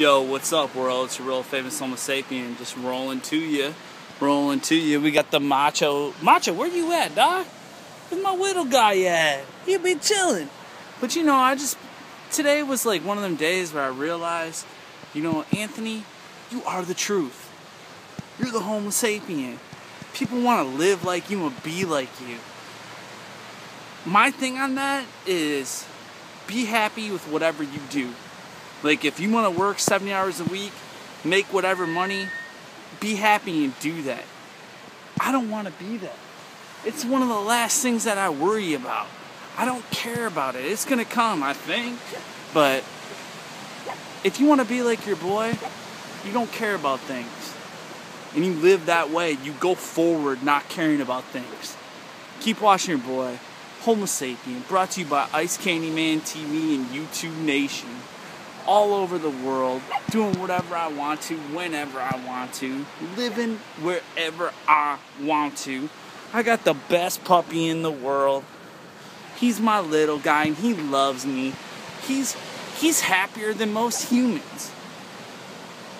Yo, what's up, world? It's your real famous Homelessiapian. Just rolling to you. Rolling to you. We got the macho. Macho, where you at, dog? Where's my little guy at? He been chilling. But you know, I just. Today was like one of them days where I realized, you know, Anthony, you are the truth. You're the Homelessiapian. People want to live like you and be like you. My thing on that is be happy with whatever you do. Like if you want to work 70 hours a week, make whatever money, be happy and do that. I don't want to be that. It's one of the last things that I worry about. I don't care about it. It's going to come, I think. But if you want to be like your boy, you don't care about things. And you live that way. You go forward not caring about things. Keep watching your boy. Homelessiapian, brought to you by Ice Candy Man TV and YouTube Nation all over the world, doing whatever I want to, whenever I want to, living wherever I want to. I got the best puppy in the world. He's my little guy and he loves me. He's he's happier than most humans.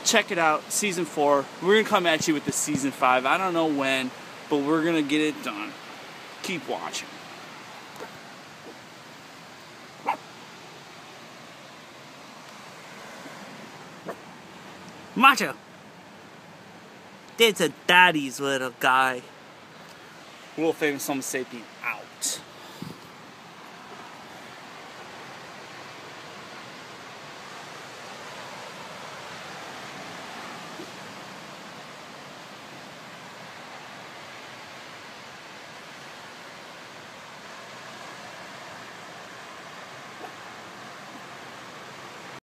Check it out, season 4. We're going to come at you with the season 5. I don't know when, but we're going to get it done. Keep watching. Macho. That's a daddy's little guy. World famous Homelessiapian.